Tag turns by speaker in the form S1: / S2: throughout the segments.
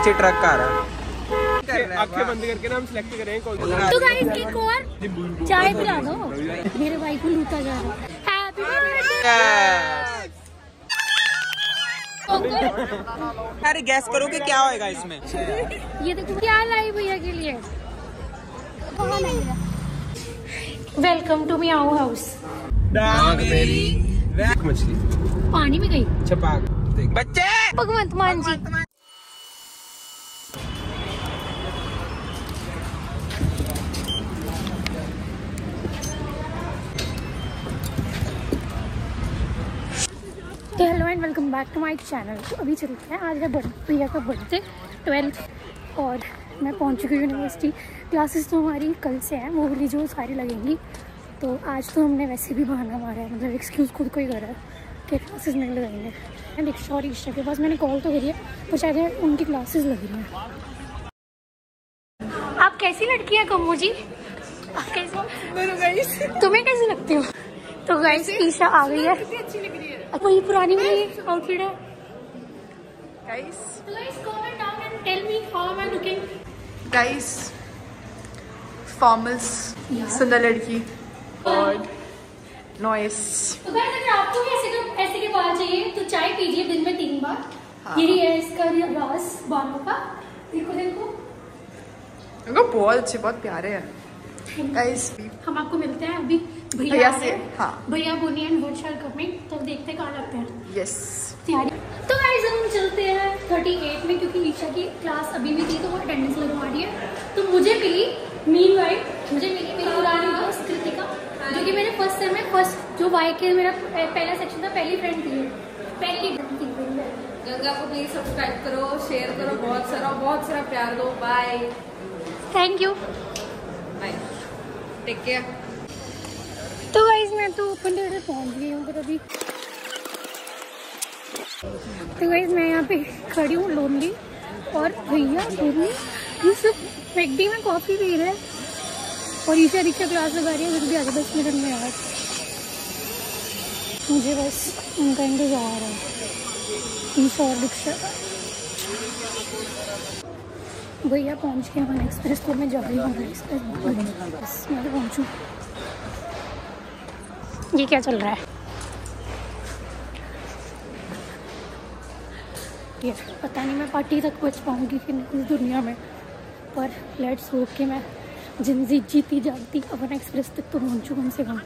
S1: पीछे ट्रक का आ रहा है।
S2: आँखें बंद करके ना हम सिलेक्ट करें कौन
S3: तो गाइस एक और चाय पिला दो। मेरे भाई को लूटा जा रहा है। हैप्पी बर्थडे
S1: अरे गैस करो कि क्या होएगा इसमें।
S3: ये देखो क्या लाई भैया के लिए? वेलकम टू मियाओ हाउस
S2: मछली।
S3: पानी में गई।
S1: छपाक बच्चे
S3: भगवंत मान जी। तो hello and welcome back to my channel तो अभी चलते हैं आज है बर्थ- भैया का बर्थडे ट्वेल्थ और मैं पहुँच चुकी हूँ यूनिवर्सिटी क्लासेस तो हमारी कल से हैं वो वाली जो सारी लगेंगी। तो आज तो हमने वैसे भी बहाना मारा है मतलब एक्सक्यूज़ खुद को ही करा है कि क्लासेस नहीं लगाएँगे। एंड दीक्षा और ईशा के पास मैंने कॉल तो करी है वो शायद उनकी क्लासेज लग रही हैं। आप कैसी लड़की हैं कमो जी आप कैसी तुम्हें कैसे लगती हो? तो गाइस ईशा आ गई है। वही पुरानी वाली आउटफिट है। Looking.
S4: guys सुंदर लड़की। और नॉइस
S3: तो guys, अगर आपको भी ऐसे का ऐसे के बाल चाहिए तो चाय पीजिए दिन में तीन बार। यही है इसका राज बालों का। देखो देखो।
S4: उनको बहुत अच्छे बहुत प्यारे हैं। गाइस
S3: हम आपको मिलते हैं अभी। भैया
S4: से,
S3: हाँ। भैया बोनी एंड वर्षा कमिंग तो देखते कहाँ लगते हैं।
S4: यस
S3: तैयारी। तो गाइस हम चलते हैं 38 में क्योंकि ईशा की क्लास अभी भी थी तो वो अटेंडेंस लगवा रही है। तो मुझे मिली मीन मुझे मिली मेरी पुरानी दोस्त कृतिका जो कि मेरे फ़र्स्ट सेम में फ़र्स्ट जो वाई के मेरा पहला सेक्शन था पहली फ्रेंड थी पहली friend थी।
S5: गंगा को प्लीज़ सब्सक्राइब करो शेयर करो बहुत सारा बहुत सारा प्यार दो। Bye
S3: thank you
S5: bye take care
S3: तो गाइस मैं तो ओपन डे से पहुँच गई हूँ अभी तो गाइस मैं यहाँ पे खड़ी हूँ लोनली और भैया भूमि ये सब मैगडी में कॉफ़ी पी रहे हैं। और ईशा रिक्शा क्लास लगा रही है, फिर भी आगे दस मिनट में यार मुझे बस उनका इंतज़ार है ईशा और रिक्शा भैया, पहुँच गए हमारे एक्सप्रेस तो मैं जा रही हूँ एक्सप्रेस मैं पहुँचूँ। ये क्या चल रहा है? ये पता नहीं मैं पार्टी तक पहुँच पाऊँगी कि नहीं दुनिया में, पर लेट्स होप कि मैं ज़िंदगी जीती जाती अपन एक्सप्रेस तक तो पहुंचूँ कम से कम।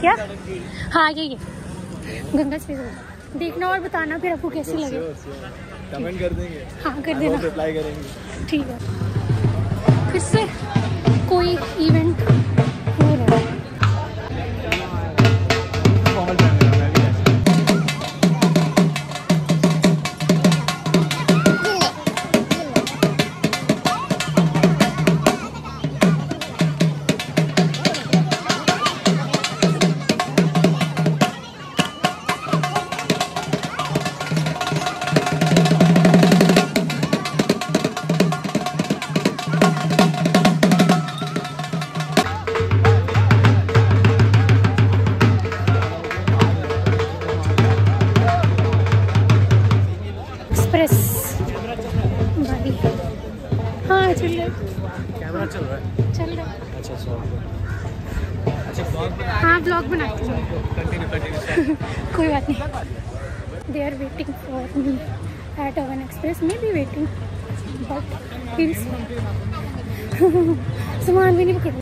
S3: क्या? हाँ ये ये। गंगा से देखना और बताना फिर आपको कैसे लगे।
S2: कमेंट कर देंगे।
S3: हाँ कर देना।
S2: रिप्लाई करेंगे।
S3: ठीक है। फिर से कोई इवेंट ब्लॉग
S2: कंटिन्यू
S3: कोई बात नहीं। They are waiting for me at oven express may be waiting but फिर सामान भी नहीं पकड़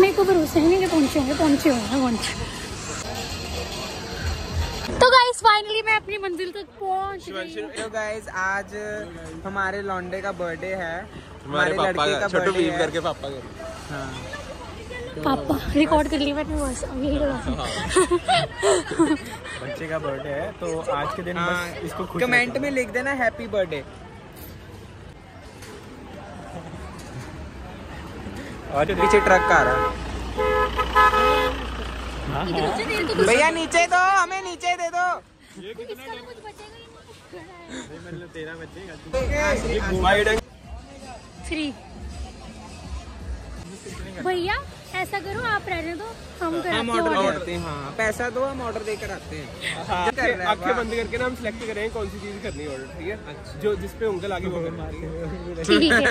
S3: मेरे को भरोसा ही नहीं कि पहुँचे होंगे पहुँचे होंगे पहुँचे तो गाइस फाइनली मैं अपनी मंजिल तक पहुँच गई हूँ।
S1: तो गाइस आज हमारे लौंडे का बर्थडे है।
S2: हमारे पापा
S1: लड़के
S2: का छोटू
S1: birthday
S2: करके पापा का।
S1: हाँ।
S3: पापा रिकॉर्ड कर लिया मैंने बस यही लगा
S2: बच्चे का बर्थडे है तो आज के दिन
S1: हाँ।
S2: बस इसको खुश
S1: कमेंट में लिख देना हैप्पी बर्थडे
S2: और
S1: पीछे ट्रक का आ रहा
S2: हाँ।
S1: भैया नीचे दो हमें नीचे दे दो।
S3: इसका तो बचेगा ही।
S2: मतलब
S3: फ्री भैया ऐसा करो आप रहने दो हम
S1: हम
S3: कराते
S1: ऑर्डर
S3: हैं
S1: करते हैं। हाँ। पैसा दो हम ऑर्डर देकर आते हैं।
S2: आँखें
S1: कर रहा है,
S2: आँखें
S1: वाह।
S2: बंद करके ना हम सिलेक्ट करेंगे कौन सी चीज़ करनी है ऑर्डर ठीक है? जो जिस पे उंगल आगे है।
S3: ठीक है।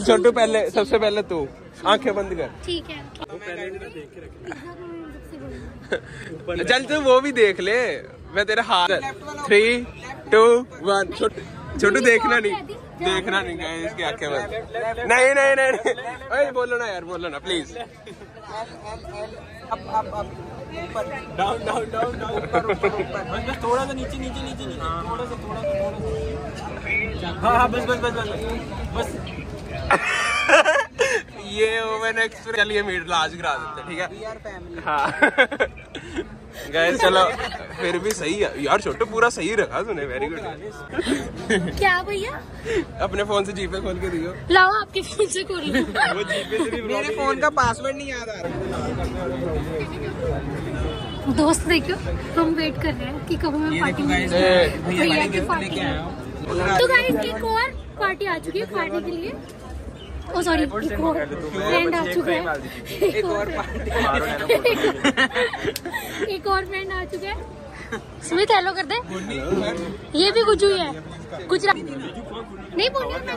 S2: छोटू पहले सबसे पहले तू आँखें बंद कर।
S3: ठीक है।
S2: चल तू वो भी देख ले मैं तेरा हाथ थ्री टू वन छोटू छोटू देखना नहीं। देखना नहीं गाइस इसकी आँखें बंद? नहीं नहीं नहीं नहीं। बोलो ना यार बोलो ना प्लीज़
S1: अब अब अब ऊपर।
S2: डाउन डाउन डाउन डाउन थोड़ा सा नीचे नीचे नीचे नीचे। थोड़ा सा थोड़ा सा थोड़ा सा। हाँ हाँ बस बस बस बस। बस। ये ओवन एक्सप्रेस चलिए मीट लाज करा देते ठीक है? हाँ। गए चलो फिर भी सही है। यार छोटू पूरा सही रखा तूने वेरी गुड
S3: क्या भैया?
S2: अपने फ़ोन से जीपे खोल के दियो।
S3: लाओ आपके फ़ोन से खोल लो।
S2: वो जीपे से भी
S1: मेरे फ़ोन का पासवर्ड नहीं याद आ रहा।
S3: दोस्त देखो हम वेट कर रहे हैं कि कब हमें पार्टी
S1: भैया
S3: की
S1: गिफ्ट
S3: पार्टी
S1: हूँ।
S3: तो गाइस एक और पार्टी आ चुकी है खाने के लिए। ओ सॉरी एक और फ्रेंड आ चुका है
S1: एक और
S3: एक और फ्रेंड आ चुका है स्मित हेलो कर दे ये भी गुजू ही है गुजरात नहीं बोलिए मैं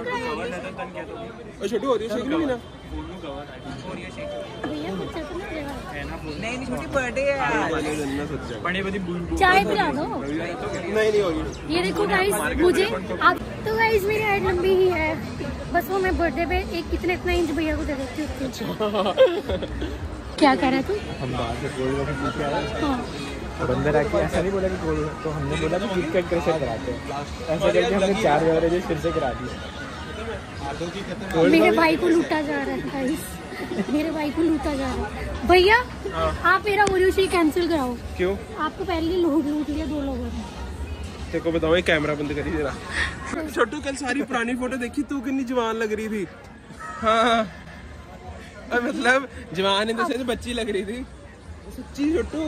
S2: और छोटू हो रही है ना
S3: कुछ तो
S1: छोटी बर्थडे है आज।
S2: बड़े बड़ी बूंद
S3: चाय पिला दो
S2: नहीं नहीं होगी
S3: ये देखो गाइस मुझे आप तो गाइस मेरी हाइट लंबी ही है। बस वो मैं बर्थडे पे एक कितने इतना इंच भैया को दे देती हूँ क्या कह रहा तू?
S2: हम बाहर से गोल गोल पूछ आए
S3: हाँ।
S2: अंदर आके ऐसा नहीं बोला कि गोल तो हमने बोला कि केक कट कैसे कराते हैं। ऐसा करके हमने चार बेवरेजेस फिर से करा दी
S3: मेरे भाई को लूटा जा रहा है गाइस मेरे भाई को लूटा जा रहा है। भैया आप मेरा ओरियो शेक कैंसिल कराओ।
S2: क्यों?
S3: आपको पहले ही लूट लूट लिया दो लोगों ने।
S2: को बताओ ये कैमरा बंद करी जरा। छोटू कल सारी पुरानी फ़ोटो देखी तू कितनी जवान लग रही थी। हाँ। मतलब जवान इन से बच्ची लग रही थी। सच्ची छोटू।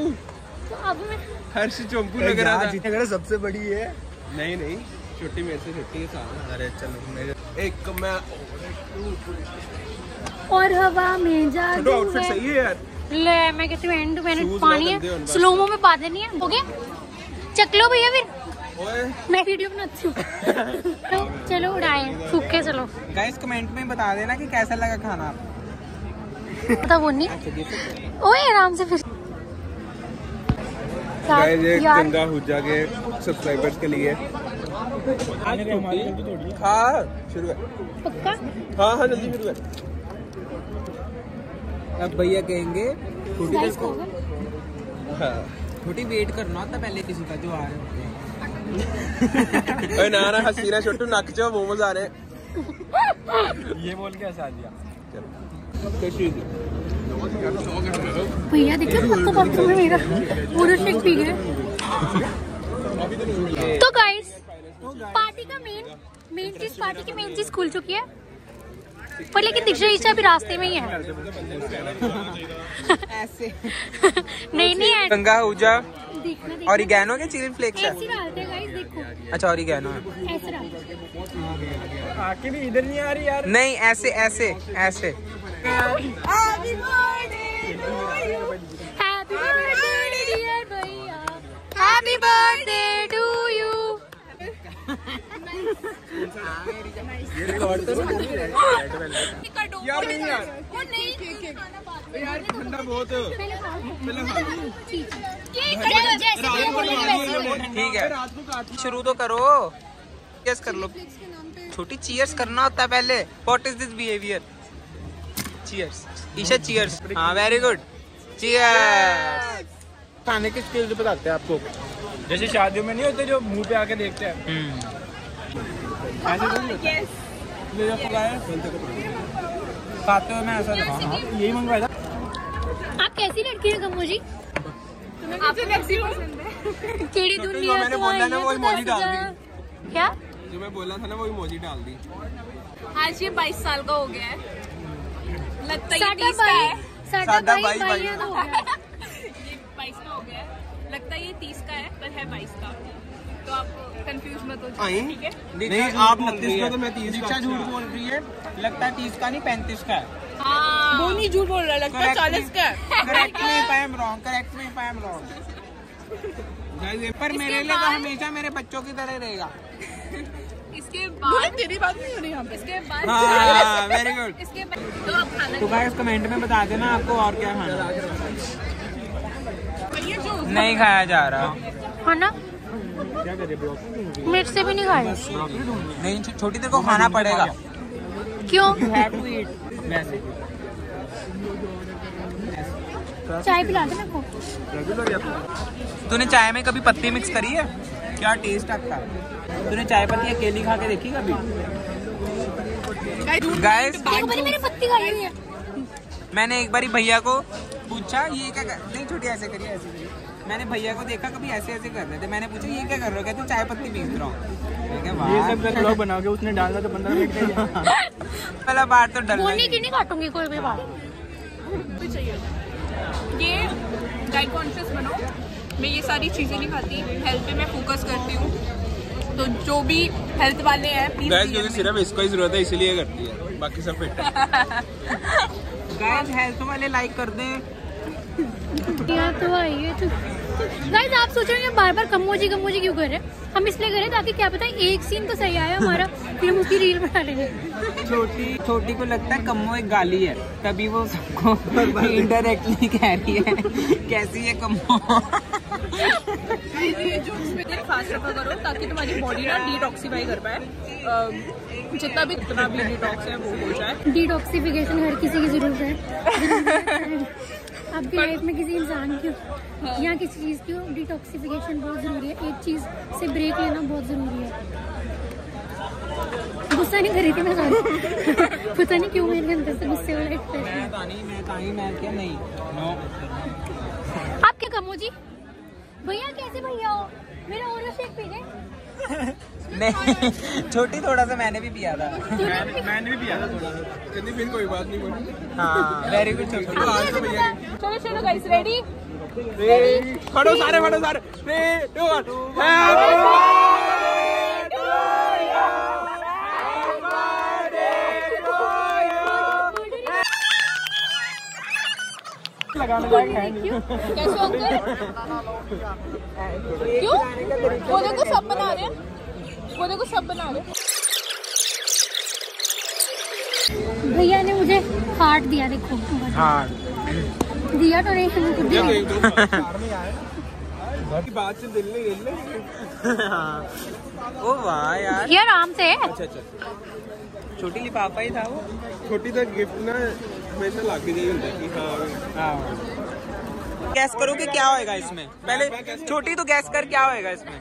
S3: तो अब मैं
S2: हर्ष चोम्पू लग रहा था।
S1: सबसे बड़ी है।
S2: नहीं नहीं छोटी मेरे से छोटी है साल। अरे चलो मेरे एक मैं
S3: और हवा में
S2: छोटू
S3: जादू
S2: आउटफिट सही है यार।
S3: ले मैं कहती हूँ एंड टू एंड पानी है। स्लोमो में पा देनी है हो गया चक भैया फिर। मैं वीडियो बनाती हूँ। तो चलो उड़ाए। फूक के चलो।
S1: गाइस कमेंट में बता देना कि कैसा लगा खाना आपको।
S3: पता वो नहीं? ओए आराम से फिर।
S2: गाइस ये
S3: यार।
S2: गंगा हुज्जा के सब्सक्राइबर्स के लिए। हाँ। शुरू कर।
S3: पक्का?
S2: हाँ हाँ जल्दी शुरू कर।
S1: अब भैया कहेंगे छोटी
S2: हाँ?
S1: छोटी वेट करना होता पहले किसी का जो आ रहा हैं।
S2: ओए ना ना हँसी ना छोटू नक चो मोमोज आ रहे
S1: ये बोल के हंसा दिया।
S2: कैसी
S3: भैया देखिए पत्ता पत्ता में मेरा पूरा शेक पी गए तो गाइस पार्टी का मेन मेन चीज़ पार्टी की मेन चीज़ खुल चुकी है। पर लेकिन दीक्षा ईशा अभी रास्ते में ही है।
S1: ऐसे।
S3: नहीं नहीं है
S1: गंगा हुजा
S3: देखना
S1: और गैनो के चिली फ्लेक्स है
S3: ऐसे डालते हैं गाइस देखो
S1: अच्छा और गैनो है
S3: हैं
S2: आके भी इधर नहीं आ रही यार
S1: नहीं ऐसे ऐसे ऐसे
S3: हैप्पी बर्थडे डियर भैया हैप्पी बर्थडे टू यू
S2: यार नहीं यार ठंडा बहुत
S1: ठीक है। शुरू तो करो। चीयर्स कर लो। छोटी चीयर्स करना होता है पहले। What is this behaviour cheers Isha cheers हाँ वेरी गुड चीयर्स
S2: खाने के स्किल्स बताते हैं आपको। जैसे शादियों में नहीं होते जो मुँह पे आके देखते हैं। तो को
S1: खाते हो मैं ऐसा।
S2: हाँ यही मंगवाया था।
S3: आप कैसी लड़की है कमो जी?
S5: आपको टैक्सी पसंद है?
S3: केड़ी दुनिया
S1: मैंने
S3: तो
S1: बोला ना, वो
S3: है
S1: emoji
S3: बता
S1: डाल
S3: जा। क्या?
S2: जो मैं बोला था ना वो इमोजी डाल दी।
S5: आज ये 22 साल का हो गया है। लगता है ये 30 का है।
S3: साडा भाई। है तो हो
S5: ये 22 का हो गया है। लगता है ये 30 का है पर है 22 का। तो आप कंफ्यूज मत हो ठीक है?
S2: नहीं आप उनतीस का तो मैं तीस
S1: दीक्षा झूठ बोल रही है। लगता है तीस का नहीं पैंतीस का है।
S5: हाँ।
S4: वो नहीं झूठ बोल रहा लगता है चालीस का
S1: correct me if I am wrong correct me if I am wrong पर मेरे लिए तो हमेशा मेरे बच्चों की तरह रहेगा।
S5: इसके बाद
S4: तेरी बात नहीं हो रही यहाँ पे।
S5: इसके बाद
S1: हाँ वेरी गुड
S5: इसके बाद तो आप खाना
S1: तो गाइस कमेंट में बता देना आपको और क्या खाना नहीं खाया जा रहा।
S3: है ना मिर्च से भी नहीं खाया
S1: नहीं छोटी तेरे को खाना पड़ेगा।
S3: क्यों? चाय पिला दे मेरे को।
S1: तूने चाय में कभी पत्ती मिक्स करी है? क्या टेस्ट आता है तूने चाय पत्ती अकेली खा के देखी कभी? गाइस
S3: मैंने मेरी पत्ती खाई है।
S1: मैंने एक बारी भैया को पूछा ये क्या कर नहीं छोटी ऐसे करिए ऐसे करिए। मैंने भैया को देखा कभी ऐसे ऐसे कर रहे थे। मैंने पूछा ये क्या कर रहे हो? कहते चाय पत्ती पीस रहा हूँ।
S2: ये सब ब्लॉग बनाओगे उसने डाला तो पंद्रह मिनट
S1: पहला बार तो डर
S3: बोलने की नहीं काटूँगी कोई भी बात।
S5: ये डाइट कॉन्शियस बनो। मैं ये सारी चीज़ें नहीं खाती। हेल्थ पे मैं फोकस करती हूँ। तो जो भी हेल्थ वाले हैं प्लीज़
S2: क्योंकि सिर्फ़ इसको ही ज़रूरत है इसीलिए करती है। बाकी सब फिट
S1: गाइस हेल्थ वाले लाइक कर दें।
S3: तो आई है तो। गाइस आप सोच रहे हैं बार बार कमोजी कमोजी क्यों कर रहे हैं? हम इसलिए करें ताकि क्या पता है एक सीन तो सही आया हमारा फिर हम उसकी रील बना लेंगे।
S1: छोटी छोटी को लगता है कम्मो एक गाली है तभी वो सबको इनडायरेक्टली कह रही है कैसी है कम्मो
S5: ये जूस में फास्ट रखा करो ताकि तुम्हारी बॉडी ना डिटॉक्सीफाई कर पाए। जितना भी जितना भी डिटॉक्स है वो हो जाए।
S3: डिटॉक्सिफिकेशन हर किसी की ज़रूरत है। आपकी लाइफ में किसी इंसान की हो। या किसी चीज़ की डिटॉक्सिफिकेशन बहुत ज़रूरी है। एक चीज़ से ब्रेक लेना बहुत ज़रूरी है। गुस्सा नहीं करी थी मैं पता नहीं क्यों मेरे अंदर से गुस्से वाला एक्सप्रेशन
S1: मैं नहीं मैं मैं क्या नहीं। नो
S3: आप क्या कमो जी? भैया कैसे भैया हो? मेरा ओरियो शेक पी गए
S1: नहीं छोटी थोड़ा सा मैंने भी पिया था।
S2: मैंने भी पिया था थोड़ा सा। कहती फिर कोई बात नहीं बोली
S1: हाँ वेरी गुड छोटी।
S2: आज तो
S5: चलो चलो गाइस रेडी
S2: खड़ो सारे खड़ो सारे। थ्री टू वन
S5: कैसे अंकल? क्यों? वो देखो सब बना रहे हैं? वो देखो सब बना रहे हैं?
S3: भैया ने मुझे काट दिया देखो।
S1: हाँ
S3: दिया तो नहीं तुमको दिया।
S2: बाकी बात से दिल नहीं दिल नहीं
S1: ओ वाह यार।
S3: ये आराम से।
S2: अच्छा अच्छा।
S1: छोटी लिफाफा ही था वो।
S2: छोटी तो गिफ्ट ना हमेशा लाके जाइए होता है कि हाँ।
S1: गैस करो कि क्या होएगा इसमें? पहले छोटी तो गैस कर क्या होएगा इसमें?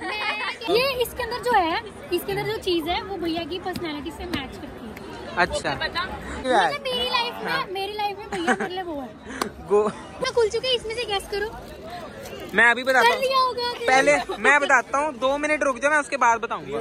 S3: ये इसके अंदर जो है इसके अंदर जो चीज़ है वो भैया की पर्सनैलिटी से मैच करती है।
S1: अच्छा।
S3: मतलब मेरी लाइफ में मेरी लाइफ में भैया मतलब वो है।
S1: गो
S3: मैं खुल चुके हैं इसमें से गैस करो।
S1: मैं अभी बताता हूँ। पहले मैं बताता हूँ दो मिनट रुक जाओ मैं उसके बाद बताऊँगा।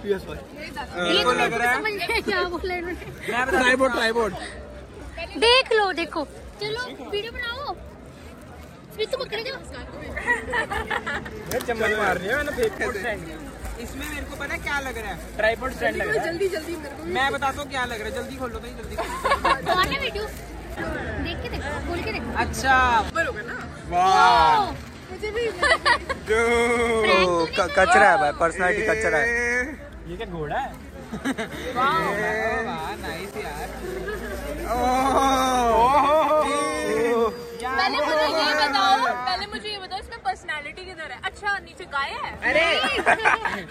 S1: को तो लग रहा है
S3: क्या बोल हैं
S2: ट्राईपोर्ड
S3: देख लो देखो। चलो वीडियो बनाओ।
S2: चम्मच मार रही है मैंने फेंक कैसे
S1: इसमें मेरे को पता क्या लग रहा है?
S2: ट्राईपोर्ड स्टैंड लग रहा है।
S4: जल्दी जल्दी मेरे को
S1: मैं बताता हूँ क्या लग रहा है? जल्दी खोलो भाई जल्दी खोलो।
S3: तो वीडियो। देख के देखो खोल के देखो।
S1: अच्छा।
S4: होगा ना?
S1: वाह।
S4: मुझे भी
S1: कचरा है भाई पर्सनालिटी कचरा है।
S2: ये क्या घोड़ा है?
S1: वाह। नाइस यार।
S5: पहले मुझे ये बताओ पहले मुझे ये बताओ इसमें पर्सनालिटी किधर है? अच्छा नीचे गाय है?
S1: अरे।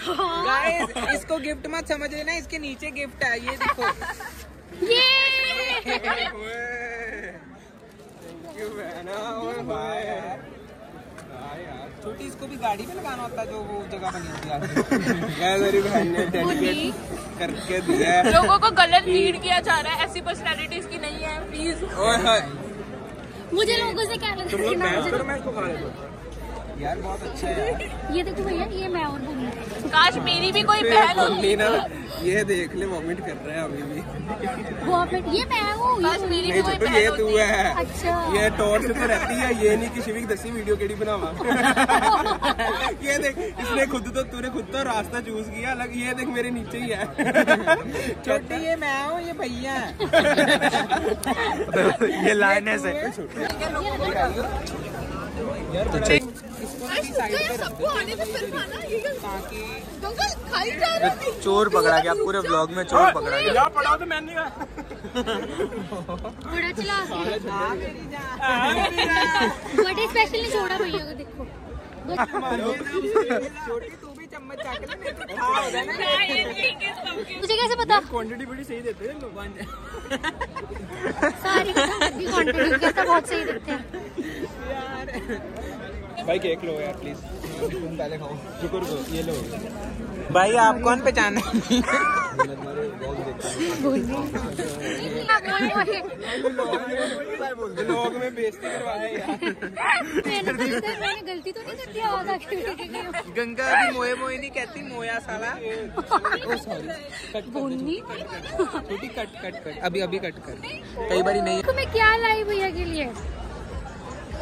S1: गाइस इसको गिफ्ट मत समझ लेना इसके नीचे गिफ्ट है ये देखो।
S3: ये।
S1: छोटी इसको भी गाड़ी में लगाना होता है जो वो जगह बनी होती है
S2: मेरी बहन ने डेडिकेट करके दिया है।
S5: लोगों को गलत लीड किया जा रहा है ऐसी पर्सनैलिटीज की नहीं है प्लीज़
S2: ओए हाय।
S3: मुझे लोगों से क्या लगता है कि मैं
S2: मैं
S3: मुझे-
S2: करो मैं इसको खा लेता
S1: यार बहुत अच्छा है
S3: ये देखो भैया ये मैं और
S5: काश मेरी भी कोई बहन होती।
S2: ना ये देख ले वॉमिट कर रहा है अभी भी।
S3: ये मैं हूँ
S5: काश मेरी भी कोई बहन
S2: ये तू है।
S3: अच्छा।
S2: ये टॉर्च पे रहती है ये नहीं कि शिविक दसी वीडियो केड़ी बनावा। ये देख इसने खुद तो तूने खुद तो रास्ता चूज़ किया अलग ये देख मेरे नीचे ही है।
S1: छोटी ये मैं हूँ ये भैया है।
S2: ये लाइन है
S1: इसको ताकि
S6: चोर पकड़ा गया पूरे ब्लॉग में चोर पकड़ा गया।
S2: पढ़ाओ तो मैंने
S3: बड़ा चला बड़े स्पेशल ने छोड़ा भैया को देखो।
S1: छोटी तू भी चम्मच चाक ले नहीं तो खा हो जाना
S5: मैं ये देखेंगे सबके
S3: मुझे कैसे पता?
S2: क्वांटिटी बड़ी सही देते हैं
S3: सारी क्वांटिटी बहुत सही देते हैं।
S2: भाई केक लो यार प्लीज़ तुम पहले खाओ। शुक्र को ये लो।
S1: भाई आप कौन पहचाने?
S2: लोग में बेइज्जती करवा रहे यार।
S3: मैंने गलती तो नहीं कर दी आवाज़ आके
S1: गंगा अभी मोए मोए नहीं कहती मोया साला। ओ सॉरी
S3: बोलनी?
S1: छोटी कट कट कट अभी अभी कट कर। कई बारी नहीं।
S3: तो मैं क्या लाई भैया के लिए?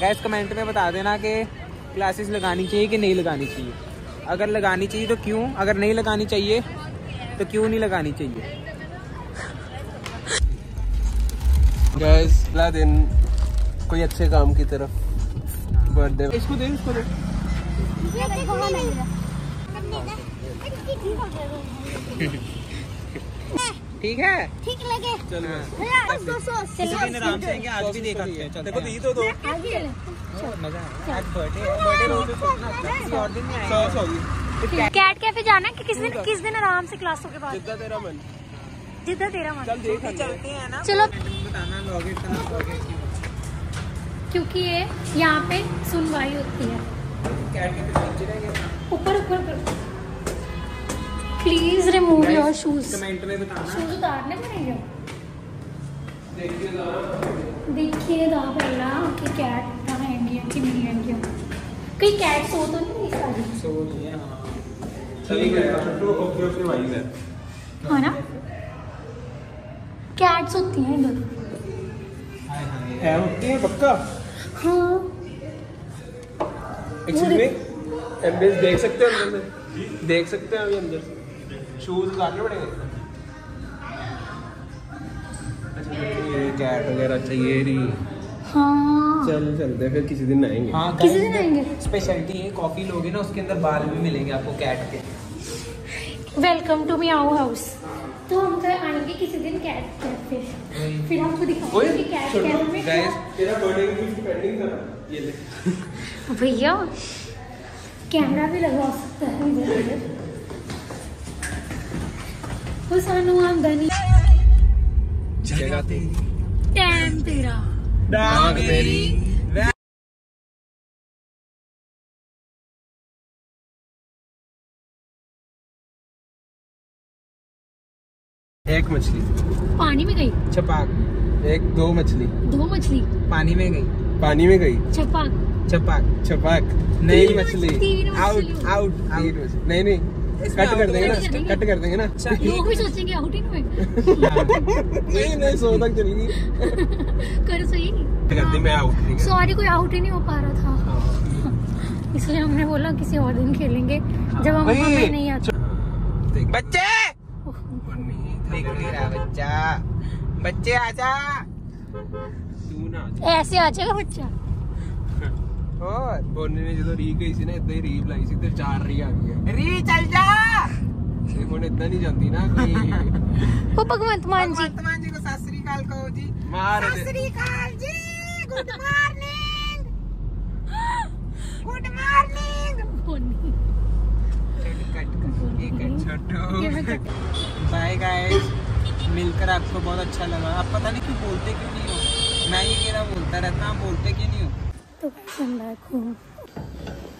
S1: गैस कमेंट में बता देना कि क्लासेस लगानी चाहिए कि नहीं लगानी चाहिए? अगर लगानी चाहिए तो क्यों? अगर नहीं लगानी चाहिए तो क्यों नहीं लगानी चाहिए?
S2: गैस अगला दिन कोई अच्छे काम की तरफ़। बर्थडे इसको दे इसको दे।
S1: ठीक है?
S3: ठीक लगे।
S2: चल
S1: किसी दिन आराम से आज भी देख सकते हैं। चलते
S2: तो दो।
S1: मज़ा है। आज बर्थडे बर्थडे रोज तो है, और दिन
S3: कैट कैफ़े जाना है कि किस दिन किस दिन आराम से क्लासों के बाद?
S2: जितना तेरा मन।
S3: जितना तेरा मन।
S2: चल देख
S1: चलते हैं ना।
S3: चलो।
S1: बताना
S3: क्योंकि ये यहाँ पे सुनवाई होती है। Please remove your shoes
S1: comment में बताना
S3: शूज़ उतारने पड़ेंगे? देखिएगा पहला कि कैट कहाँ आएँगी कि नहीं आएँगी कहीं कैट सो तो नहीं रही सारी?
S1: सो नहीं है हाँ।
S2: ठीक है। तो ओके ओके भाई है।
S3: हाँ ना? कैट्स होती हैं इधर।
S1: हाय हाय।
S2: है होती है पक्का?
S3: हाँ।
S2: एक्चुअली में एम्बेस देख सकते हैं अंदर से देख सकते हैं अभी अंदर से। शूज़ उतारने पड़ेंगे अच्छा ये कैट वगैरह अच्छा ये नहीं।
S3: हाँ।
S2: चल चलते फिर किसी दिन आएँगे।
S1: हाँ
S3: किसी दिन आएँगे।
S1: स्पेशलिटी है कॉफ़ी लोगे ना उसके अंदर बाल भी मिलेंगे आपको कैट के।
S3: वेलकम टू मियाओ हाउस तो हम तो आएँगे किसी दिन कैट कैफ़े फिर आपको दिखाऊँगी कि कैट कैफ़े में क्या
S2: तेरा बर्थडे की गिफ्ट पेंडिंग था ये ले।
S3: भैया। कैमरा भी लगा सकता है आमदनी।
S2: जगह तेरी
S3: टाइम तेरा।
S2: डांग मेरी। एक मछली।
S3: पानी में गई।
S1: छपाक।
S2: एक दो मछली।
S3: दो मछली।
S1: पानी में गई।
S2: पानी में गई।
S3: छपाक।
S1: छपाक।
S2: छपाक। नई मछली
S1: आउट आउट आउट
S2: नहीं नहीं। कट कर देंगे ना? कट कर देंगे ना?
S3: लोग भी सोचेंगे आउट ही नहीं
S2: नहीं नहीं सौ तक चलेगी।
S3: कर सही
S2: कर मैं आउट
S3: सॉरी कोई आउट ही नहीं हो पा रहा था। इसलिए हमने बोला किसी और दिन खेलेंगे जब हम
S1: वही।
S3: हमें नहीं आते।
S1: बच्चे! देख नहीं रहा बच्चा। बच्चे आजा।
S3: ऐसे आ जाएगा बच्चा।
S1: और
S2: ਬੋਨੇ ਨੇ ਜਦੋਂ ਰੀ ਗਈ ਸੀ ਨਾ ਇਦਾਂ ਹੀ ਰੀ ਬੁਲਾਈ ਸੀ ਤੇ ਚਾਰ ਰੀ ਆ ਗਈਆਂ
S1: री चल जा
S2: ਤੇ ਹੁਣ ਇਦਾਂ ਨਹੀਂ ਜਾਂਦੀ ਨਾ ਕਿ
S3: वो भगवंत मान जी
S1: भगवंत मान जी को सत श्री अकाल कहो जी
S2: ਮਾਰ
S1: सत श्री अकाल जी good morning good morning bye guys मिलकर आपको बहुत अच्छा लगा आप पता नहीं क्यों बोलते क्यों नहीं हो मैं ये कह रहा बोलता रहता हूँ बोलते क्यों नहीं हो
S3: तो गाइस हम बैक हूँ